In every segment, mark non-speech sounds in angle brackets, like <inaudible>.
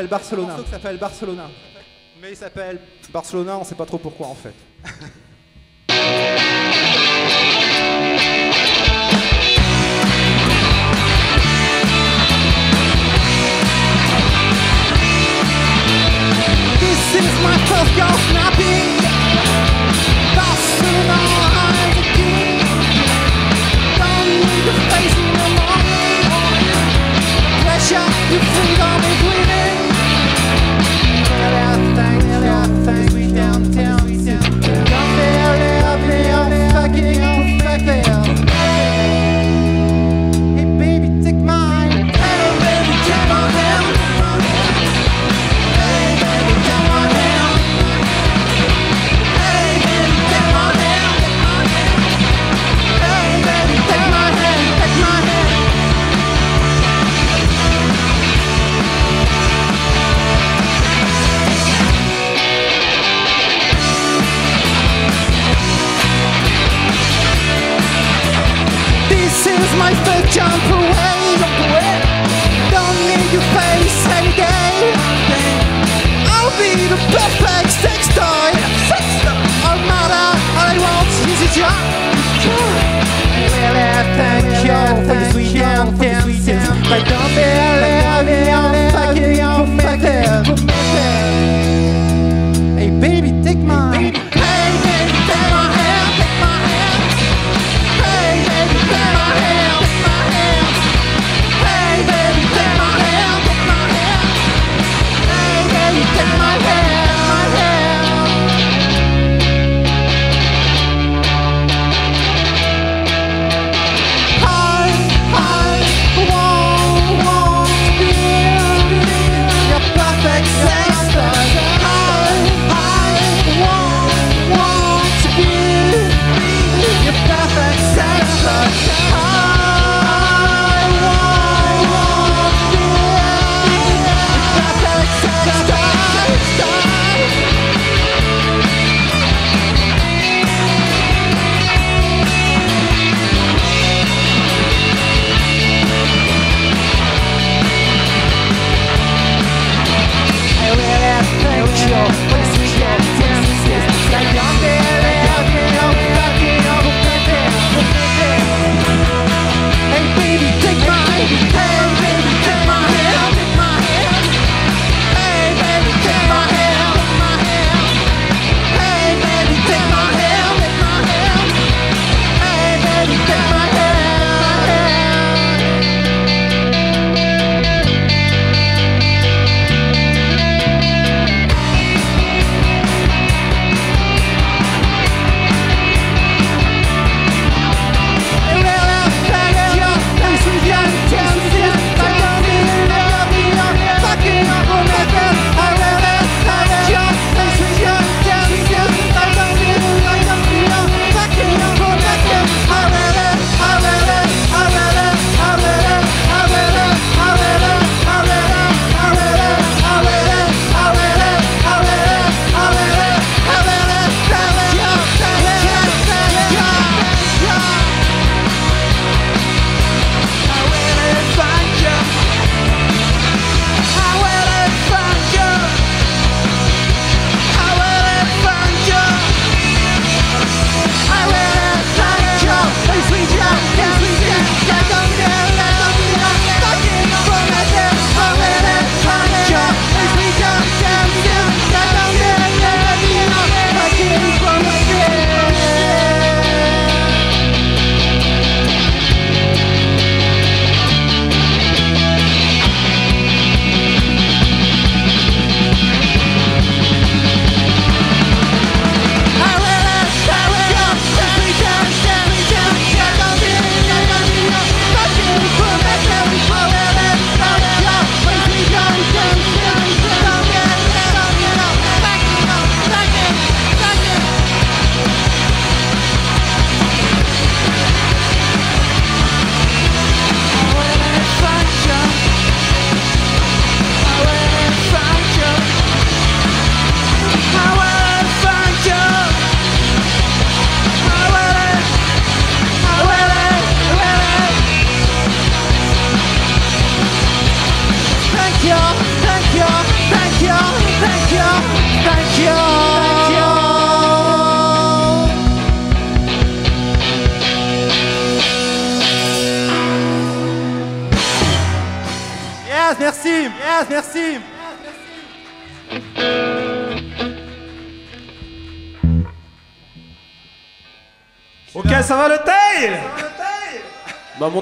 s'appelle Barcelona. qui s'appelle Barcelona. Mais il s'appelle Barcelona, on sait pas trop pourquoi en fait. This is my. Barcelona. the perfect sex toy. Oh, mother, all I want is a job. Really, thank you for your sweet, for your sweetness. But don't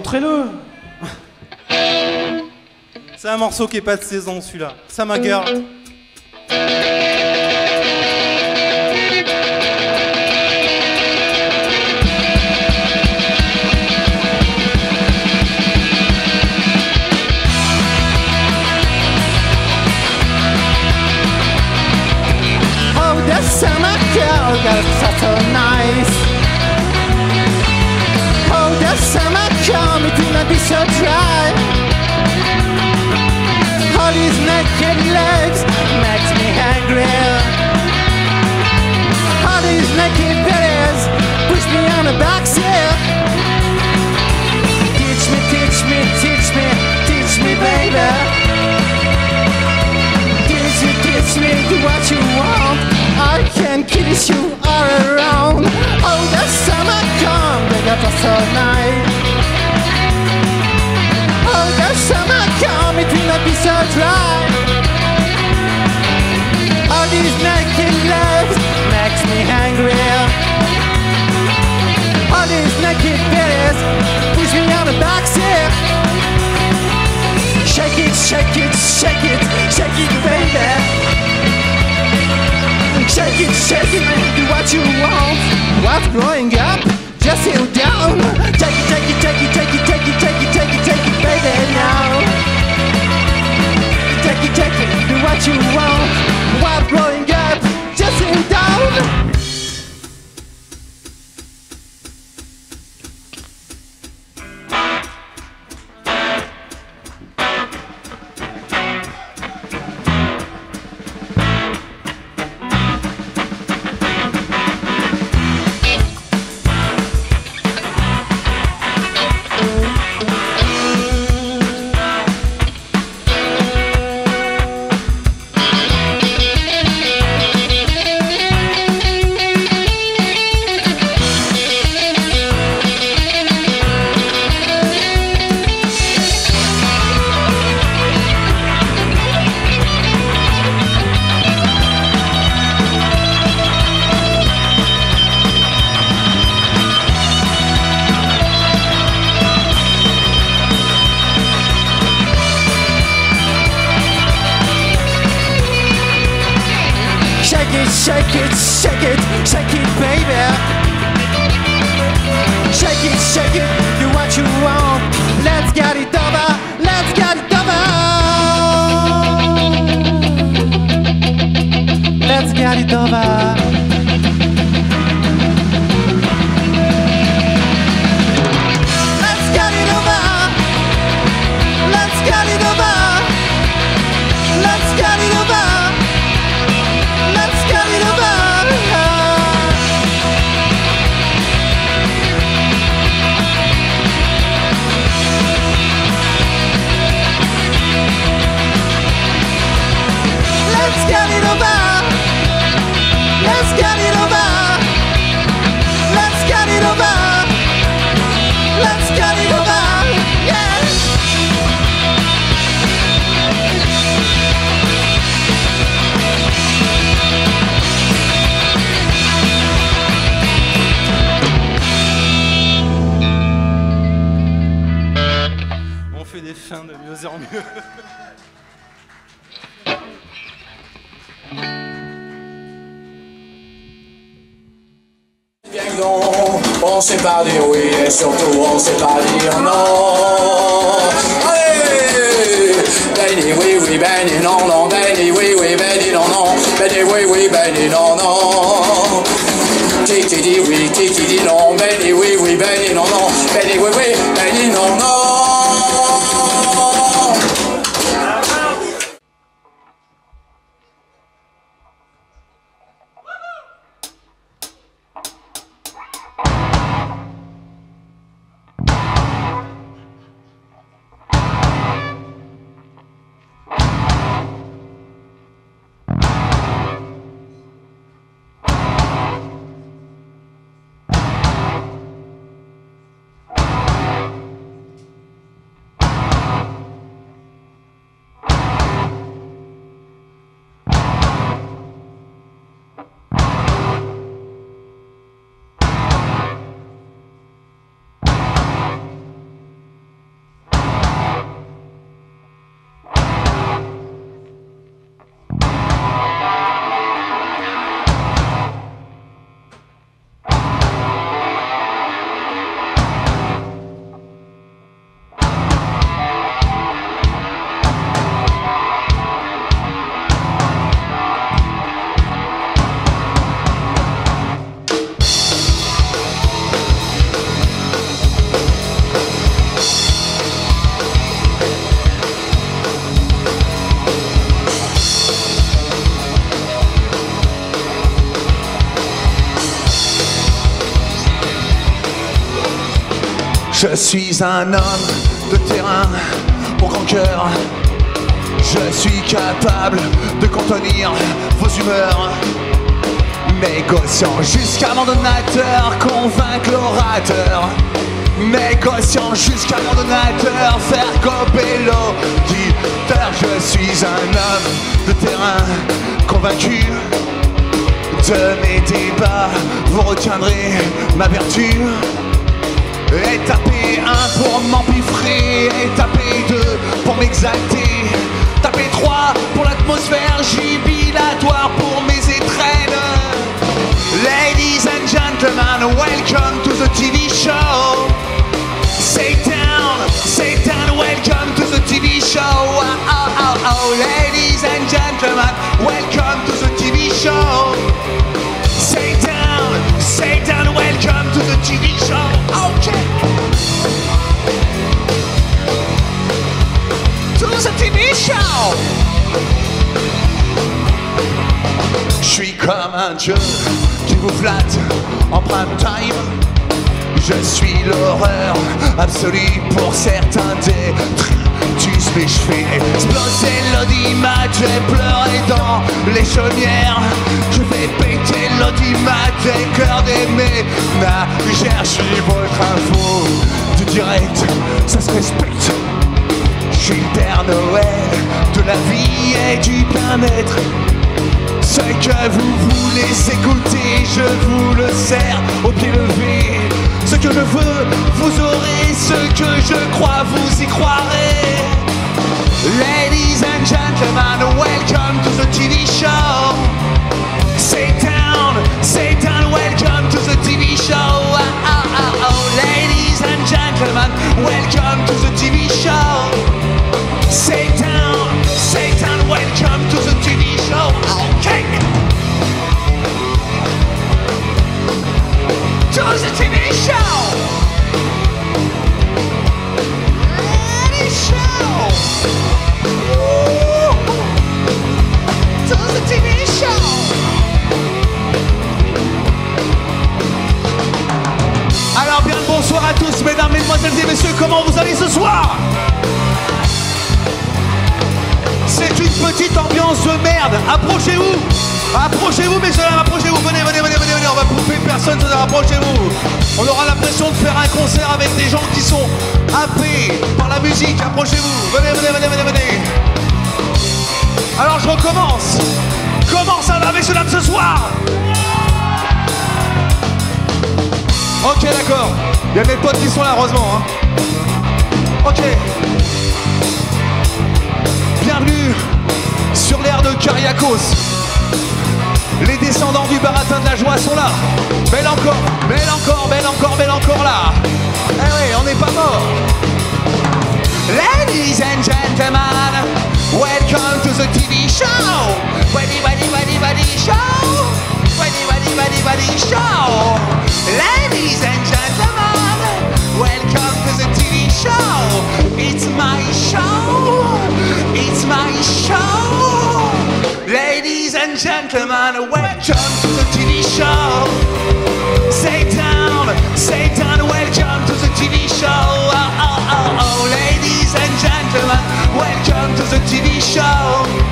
montrez-le C'est un morceau qui est pas de saison celui-là. Ça ma Shake it, shake it, shake it, shake it, baby. Shake it, shake it, do what you want. What's growing up? Just sit down. Take it, take it, take it, take it, take it, take it, take it, take it, baby, now. Take it, take it, do what you want. What's growing up? Just sit down. Fins de mieux en mieux. On sait pas dire oui et surtout on sait pas dire non. Allez Benny oui oui Benny non non Benny oui oui Benny non non Benny oui oui Benny non non Tiki dit oui Tiki dit non Benny oui oui Benny non non suis un homme de terrain au grand cœur. Je suis capable de contenir vos humeurs. Négociant jusqu'à mon donateur, convaincre l'orateur. Négociant jusqu'à mon donateur, faire gober l'auditeur. Je suis un homme de terrain convaincu de mes débats. Vous retiendrez ma vertu. Et taper un pour m'empiffrer, et taper deux pour m'exalter, taper trois pour l'atmosphère jubilatoire pour mes étrennes. Ladies and gentlemen, welcome to the TV show. Sit down, sit down, welcome to the TV show. Oh, oh. Ladies and gentlemen, welcome to the TV show. Sit down, sit down, welcome to the show. Okay. To the. Je suis comme un dieu qui vous flatte en prime time. Je suis l'horreur absolue pour certains détritus Je fais exploser l'audimat, j'ai pleuré dans les chaumières Je vais péter l'audimat cœurs des ménagères Je suis votre info du direct, ça se respecte Je suis le Père Noël de la vie et du bien-être ce que vous voulez écouter, je vous le sers au pied levé. Ce que je veux, vous aurez. Ce que je crois, vous y croirez. Ladies and gentlemen, welcome to the TV show. Sit down, sit down, welcome to the TV show. Ah, ah, oh. Ladies and gentlemen, welcome to the TV show. Sit down, sit down, welcome to the TV show. Okay. To the TV show. Mesdemoiselles et messieurs, comment vous allez ce soir? C'est une petite ambiance de merde. Approchez-vous. Approchez-vous, messieurs, approchez-vous. Venez, venez, venez, venez, venez. On va couper personne. Approchez-vous. On aura l'impression de faire un concert avec des gens qui sont happés par la musique. Approchez-vous. Venez, venez, venez, venez, venez. Alors je recommence. Comment ça va, messieurs, dames, ce soir? Ok, d'accord. Il y a mes potes qui sont là, heureusement. hein. Ok. Bienvenue sur l'air de Cariacos. Les descendants du baratin de la joie sont là. Belle encore, belle encore, belle encore, belle encore là. Eh oui, on n'est pas mort. Ladies and gentlemen, welcome to the TV show. Buddy, buddy, buddy, buddy show. Buddy, buddy, buddy, buddy show. Ladies and gentlemen, welcome to the TV show. It's my show. It's my show. Ladies and gentlemen, welcome to the TV show. Sit down, sit down, welcome to the TV show. Oh, oh, oh, oh. Ladies and gentlemen, welcome to the TV show.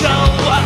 Show.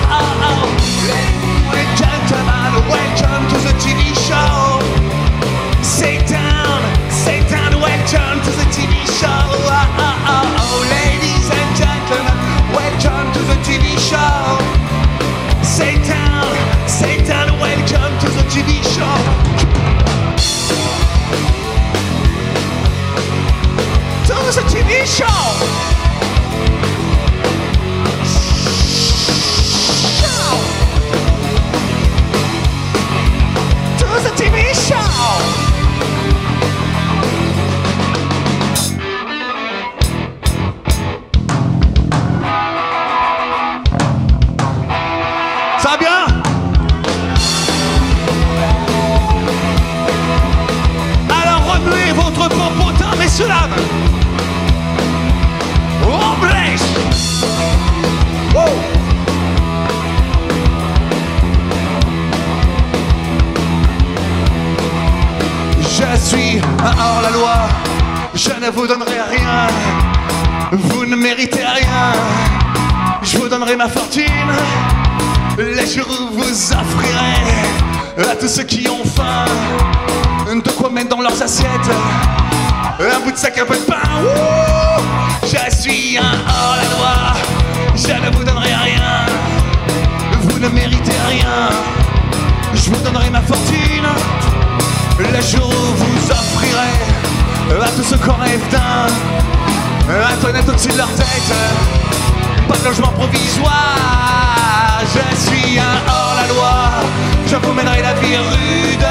Pas de logement provisoire. Je suis un hors-la-loi. Je vous mènerai la vie rude.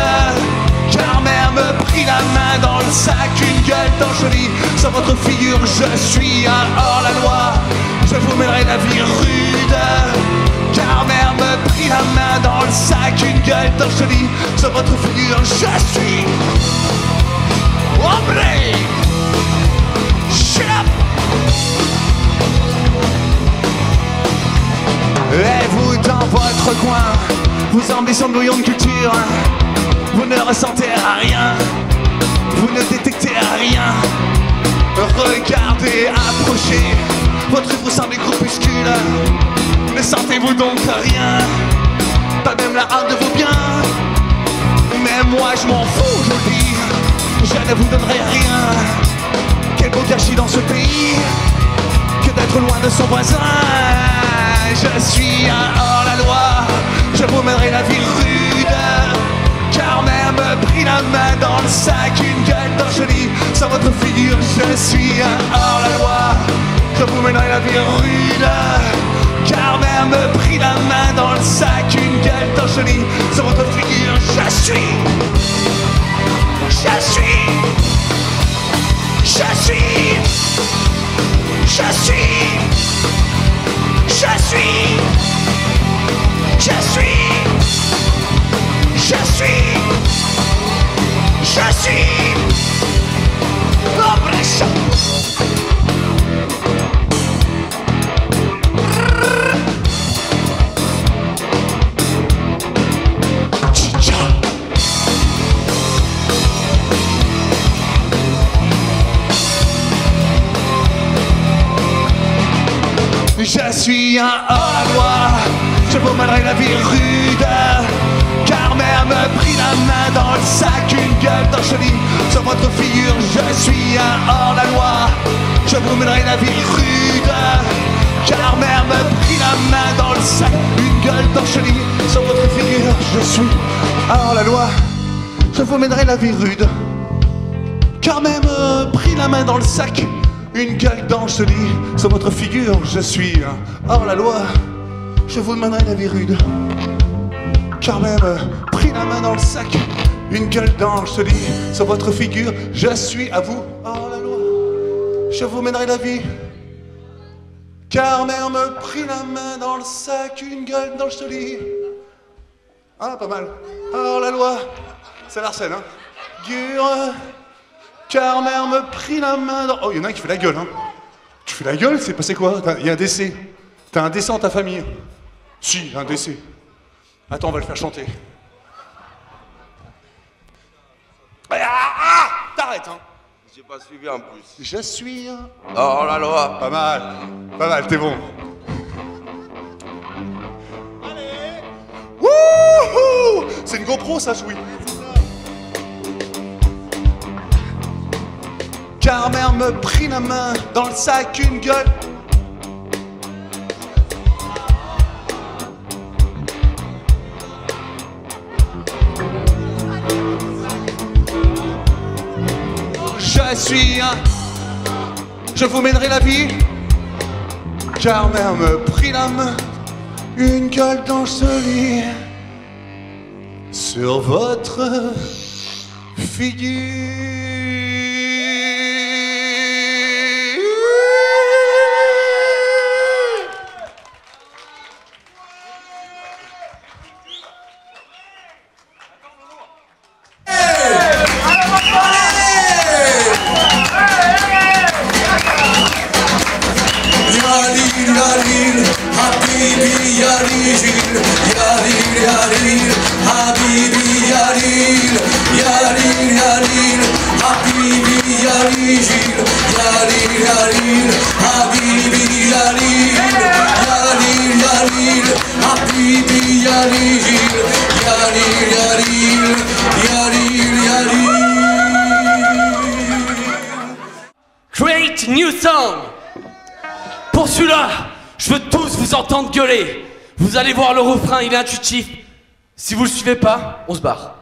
Car mère me prit la main dans le sac, une gueule d'enjoli sur votre figure. Je suis un hors-la-loi. Je vous mènerai la vie rude. Car mère me prit la main dans le sac, une gueule d'enjoli sur votre figure. Je suis. Et vous dans votre coin, vos ambitions de bouillon de culture, vous ne ressentez rien, vous ne détectez rien. Regardez, approchez, votre vous semble des ne sentez-vous donc rien, pas même la hâte de vos biens. Mais moi je m'en fous, je le dis, je ne vous donnerai rien. Quel beau gâchis dans ce pays que d'être loin de son voisin. Je suis un hors-la-loi, je vous mènerai la vie rude. Car mère me prit la main dans le sac, une gueule d'enjoli sur votre figure. Je suis un hors-la-loi, je vous mènerai la vie rude. Car mère me prit la main dans le sac, une gueule d'enjoli sur votre figure. Je suis, je suis, je suis. Je suis, suis, je suis, je suis, je suis, Je suis un hors-la-loi, je vous mènerai la vie rude. Car mère me prit la main dans le sac, une gueule d'enjoli sur votre figure. Je suis un hors-la-loi, je vous mènerai la vie rude. Car mère me prit la main dans le sac, une gueule d'enjoli sur votre figure. Je suis un hors-la-loi, je vous mènerai la vie rude. Car même pris la main dans le sac, une gueule d'enjoli sur votre figure. Je suis euh, hors la loi, je vous mènerai la vie rude. Car même euh, pris la main dans le sac, une gueule d'enjoli sur votre figure. Je suis à vous hors la loi, je vous mènerai la vie. Car mère me prit la main dans le sac, une gueule d'enjoli. Ah, pas mal. Hors la loi, c'est Larsen, hein. Dure. Car mère me prit la main dans... Oh, il y en a un qui fait la gueule, hein. Tu fais la gueule, c'est passé quoi? Il y a un décès. T'as un décès dans ta famille Si, un décès. Attends, on va le faire chanter. Ah, ah T'arrêtes, hein J'ai pas suivi en plus. Je suis un... Oh la loi. Pas mal, pas mal, t'es bon. Allez Wouhou C'est une GoPro, ça, oui. Car mère me prit la main dans le sac, une gueule. Je suis un je vous mènerai la vie. Car mère me prit la main, une gueule dans ce lit, sur votre figure. Create new song. Pour celui-là, je veux tous vous entendre gueuler. Vous allez voir le refrain, il est intuitif. Si vous le suivez pas, on se barre.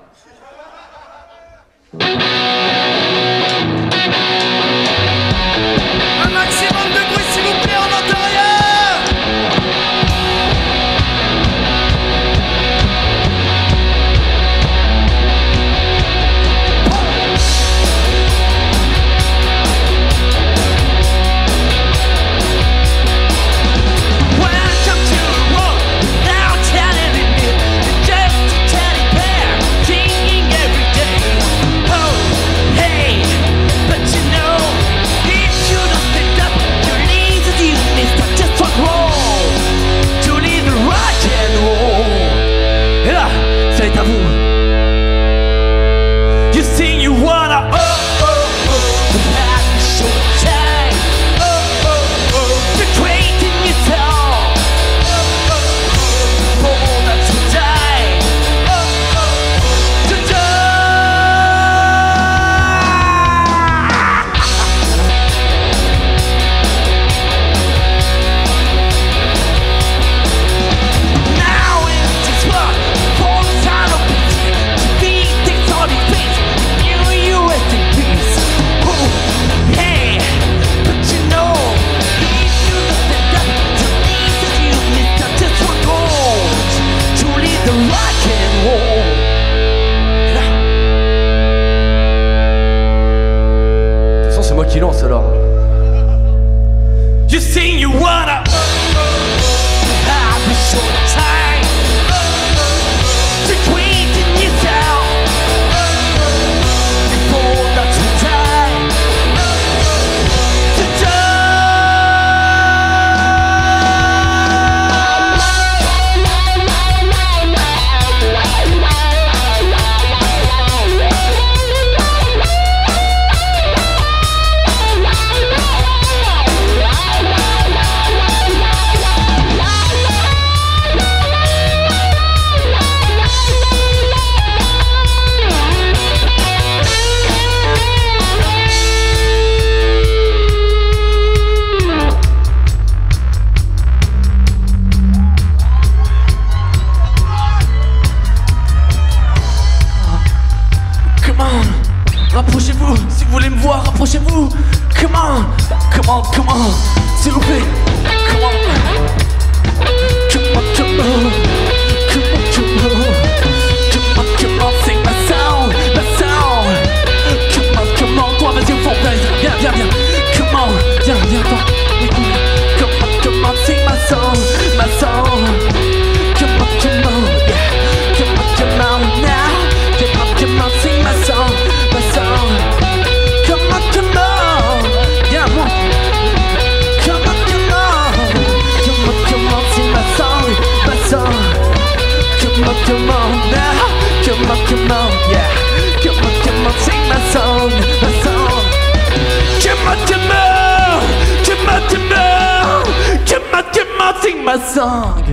ma sangue.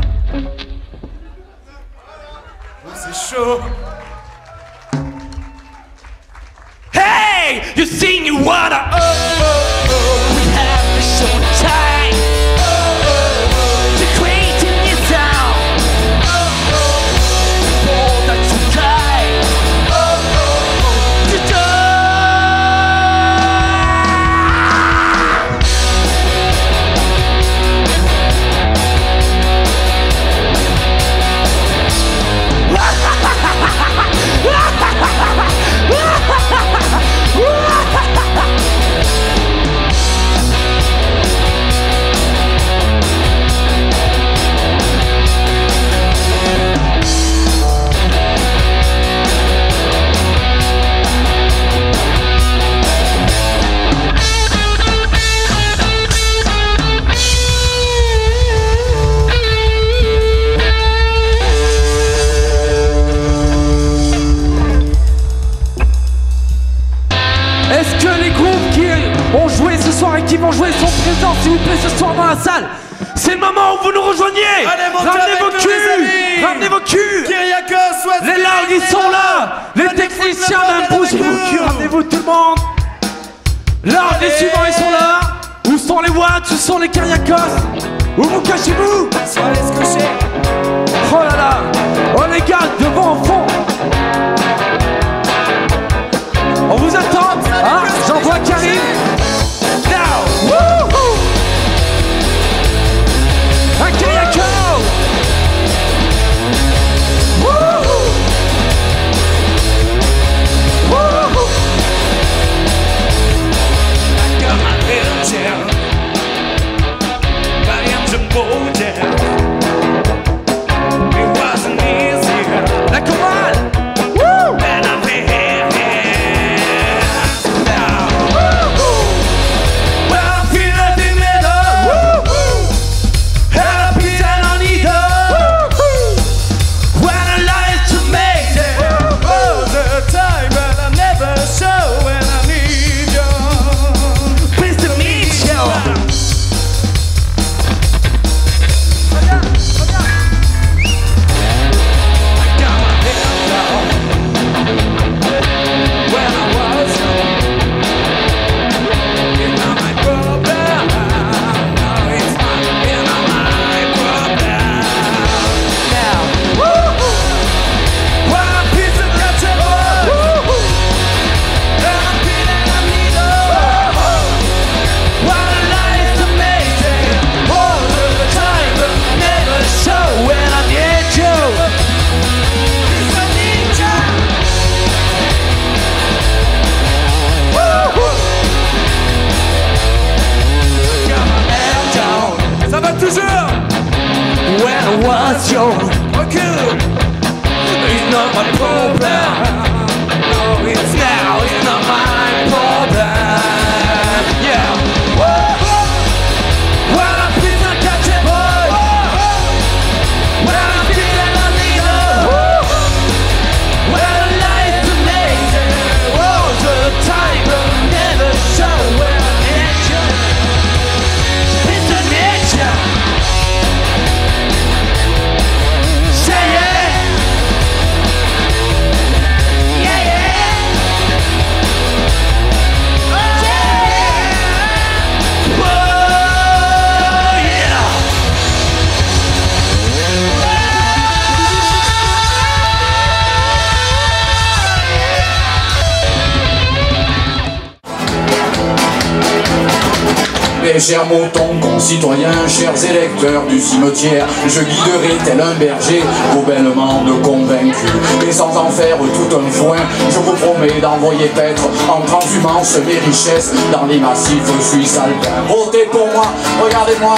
Mes chers moutons, concitoyens, chers électeurs du cimetière, je guiderai tel un berger vos belles de convaincus. Et sans en faire tout un foin, je vous promets d'envoyer paître en transhumance mes richesses dans les massifs suisses alpins. Votez pour moi, regardez-moi,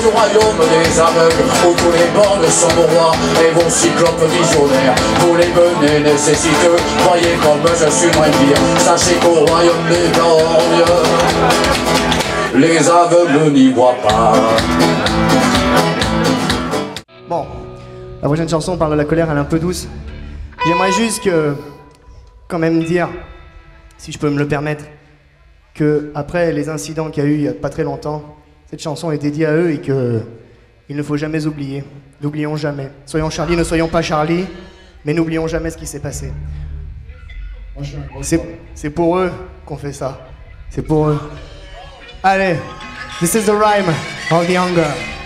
du royaume des aveugles, où tous les bornes sont vos rois et vos cyclopes visionnaires. Vous les menez nécessiteux, croyez comme je suis moins pire, sachez qu'au royaume des borgnes, les aveugles n'y voient pas. Bon, la prochaine chanson parle de la colère, elle est un peu douce. J'aimerais juste quand même dire, si je peux me le permettre, que après les incidents qu'il y a eu il y a pas très longtemps, cette chanson est dédiée à eux et que il ne faut jamais oublier. N'oublions jamais. Soyons Charlie, ne soyons pas Charlie, mais n'oublions jamais ce qui s'est passé. C'est pour eux qu'on fait ça. C'est pour eux. Allez, this is the rhyme of the hunger.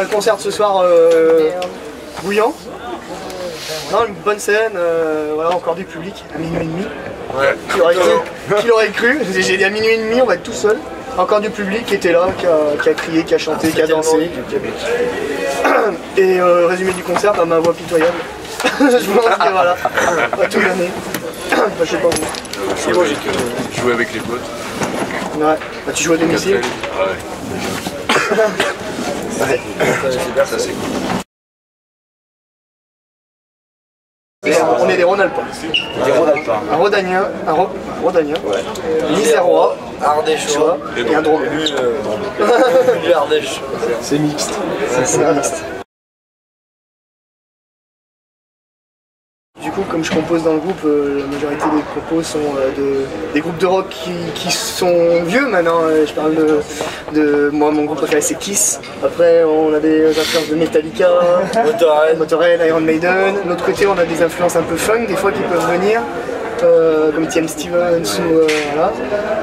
Le concert de ce soir euh, bouillant. Non, une bonne scène, euh, voilà, encore du public, à minuit et demi. Qui aurait cru, qui l'aurait cru J'ai dit à minuit et demi, on va être tout seul. Encore du public qui était là, qui a, qui a crié, qui a chanté, qui a dansé. Et euh, résumé du concert, bah, ma voix pitoyable. <laughs> Je pense que voilà, va tout donner. Bah, je sais pas vous. Jouer avec les potes. Ouais. Bah, tu joues à domicile Ouais. <laughs> Ça c'est cool. Et On est des Rhône-Alpins. Des Rhône-Alpins. Un Rhodanien, un Ro- Rhodanien, Ouais. Nisérois, Ardéchois. et un Drôme. Du Ardèche. C'est mixte. C'est mixte. Comme je compose dans le groupe, euh, la majorité des compos sont euh, de, des groupes de rock qui, qui sont vieux maintenant. Euh, Je parle de, de- Moi, mon groupe préféré, c'est Kiss. Après, on a des influences de Metallica, <laughs> Motorhead. Motorhead, Iron Maiden. De l'autre côté, on a des influences un peu funk, des fois, qui peuvent venir. Euh, comme TM Stevens ou euh, voilà.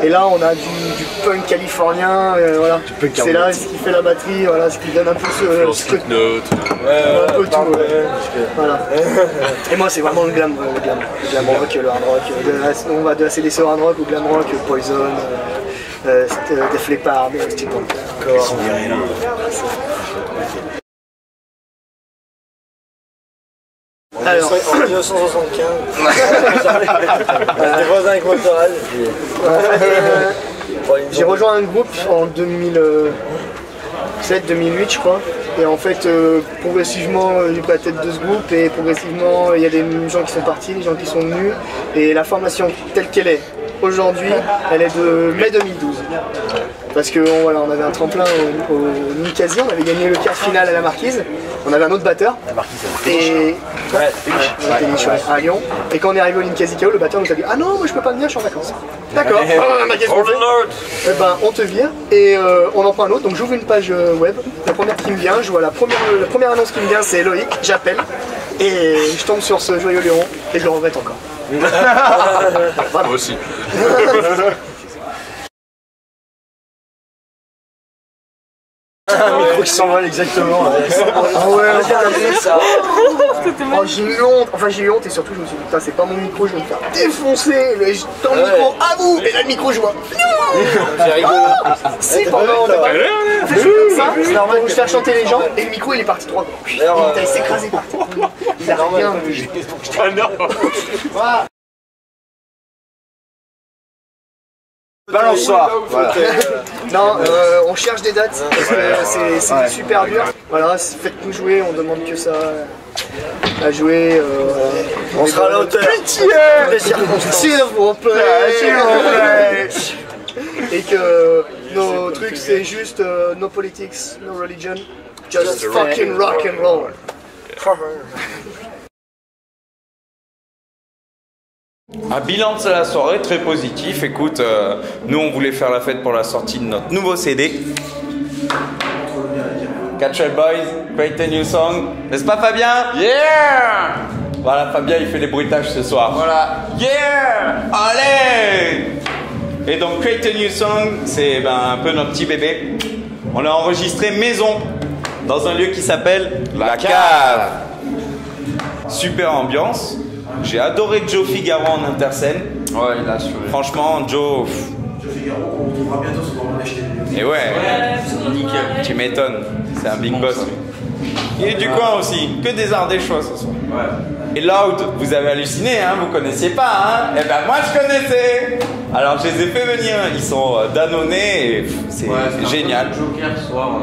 Et là on a du, du punk californien, euh, voilà. C'est là ce qui fait la batterie, voilà, ce qui donne un peu ce, ce côté- Note. un peu tout. ouais. Voilà. <laughs> Et moi c'est vraiment le glam, euh, le glam, le glam rock, le hard rock. de- on va de ACDC au hard rock au glam rock, Poison, euh, Def Leppard, Panther. Alors, En 1975. J'étais voisin avec euh, J'ai rejoint un groupe en 2007-2008 je crois. Et en fait euh, progressivement euh, j'ai pris la tête de ce groupe et progressivement il y a des gens qui sont partis, des gens qui sont venus. Et la formation telle qu'elle est aujourd'hui, elle est de mai 2012. Parce que on, voilà, on avait un tremplin au, au on avait gagné le quart final à la Marquise. On avait un autre batteur. La marquise, Et Ouais, J'étais mis sur- à Lyon. Et quand on est arrivé au Ninkasi KO, le batteur nous a dit Ah non, moi je peux pas venir, je suis en vacances. D'accord. Ah, Eh ben, on te vire et euh, on en prend un autre. Donc j'ouvre une page euh, web. La première qui me vient, je vois la première, la première annonce qui me vient, c'est Loïc. J'appelle et je tombe sur ce joyeux Léon et je le regrette encore. <laughs> Moi aussi. <laughs> Un micro qui s'envole exactement. Ah ouais, Regardez ça. Oh, j'ai eu honte, enfin j'ai eu honte et surtout je me suis dit putain c'est pas mon micro, je vais me faire défoncer, mais je tends le Ouais. micro à vous et là le micro je vois. Si pendant on pas En fait, je fais comme ça, c'est normal pour faire chanter les gens et le micro il est parti droit. Il s'est écrasé par terre. <laughs> Il a rien bougé. Voilà. Balançoire. Voilà. <laughs> Non, euh, on cherche des dates c'est super dur. Voilà, faites-nous jouer, on demande que ça à jouer. euh, On sera à la hauteur. Pitié. S'il vous plaît Et que nos trucs c'est juste euh, no politics, no religion, just fucking rock and roll. Un bilan de la soirée très positif. Écoute, euh, nous on voulait faire la fête pour la sortie de notre nouveau CD. Catch Up Boys, Create a New Song. N'est-ce pas Fabien? Yeah Voilà, Fabien il fait les bruitages ce soir. Voilà. Yeah Allez Et donc Create a New Song, c'est ben, un peu notre petit bébé. On l'a enregistré maison, dans un lieu qui s'appelle La Cave. Super ambiance. J'ai adoré Joe Figaro en interscène. Ouais, il a assuré. Franchement, Joe. Joe Figaro, on retrouvera bientôt sur le acheter et ouais, nickel. Tu m'étonnes. C'est un big boss. lui. Il est du coin aussi. Que des arts des choix ce soir. Et Loud, vous avez halluciné, hein Vous connaissiez pas, hein Eh ben moi je connaissais. Alors je les ai fait venir. Ils sont euh, danonnés. et, C'est génial. Joker ce soir.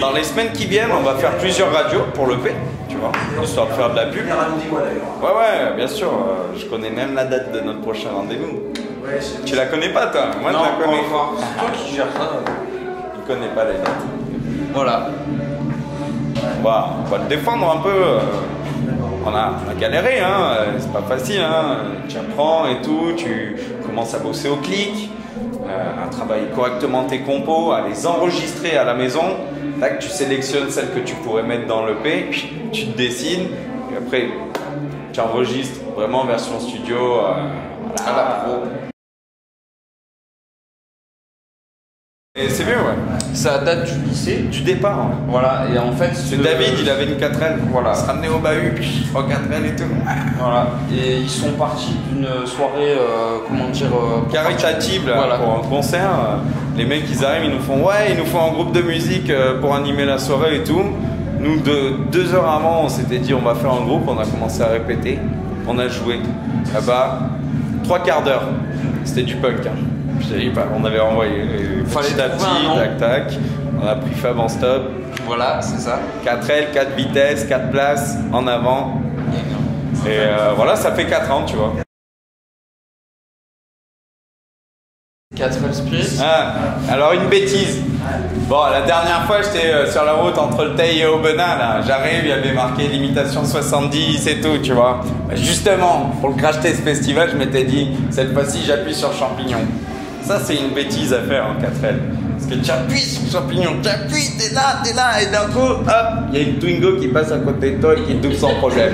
Dans les semaines qui viennent, on va faire plusieurs radios pour le P, tu vois, histoire de faire de la pub. Ouais, ouais, bien sûr. euh, Je connais même la date de notre prochain rendez-vous. Tu la connais pas, toi Moi, Non, je la pas connais. encore. C'est toi qui gères ça. Il connaît pas les dates. Voilà. Bah, on va le défendre un peu. euh, On a, on a galéré, hein. euh, C'est pas facile, hein. Tu apprends et tout, tu commences à bosser au clic, euh, à travailler correctement tes compos, à les enregistrer à la maison. Tac, tu sélectionnes celles que tu pourrais mettre dans le P, puis tu te dessines, puis après tu enregistres vraiment version studio euh, à la pro. Et c'est mieux, ouais. Ça date du lycée. Du départ. hein. Voilà, et en fait. C'est David, il avait une 4L. Voilà. Il se ramenait au bahut, puis en 4L et tout. Voilà. Et ils sont partis d'une soirée, euh, comment dire. euh, pour Caritative, là, Voilà. pour un concert. euh, Les mecs, ils arrivent, ils nous font Ouais, il nous faut un groupe de musique euh, pour animer la soirée et tout. Nous, de, deux heures avant, on s'était dit On va faire un groupe. On a commencé à répéter. On a joué là-bas. Trois quarts d'heure. C'était du punk. Hein. Pas, on avait envoyé. Fallait tac tac. On a pris Fab en stop. Voilà, c'est ça. 4L, 4 vitesses, 4 places, en avant. Et euh, voilà, ça fait 4 ans, tu vois. 4 Spirit. Ah, alors une bêtise. Bon, la dernière fois, j'étais euh, sur la route entre le Teil et Aubenas, là. J'arrive, il y avait marqué limitation 70 et tout, tu vois. Bah, Justement, pour le Crash Test Festival, je m'étais dit, cette fois-ci, j'appuie sur champignon. Ça, c'est une bêtise à faire en 4L. Parce que tu appuies sur champignon, tu appuies, t'es là, t'es là, et d'un coup, hop, il y a une Twingo qui passe à côté de toi et qui double sans problème.